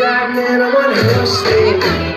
God, man, I wanna help stay.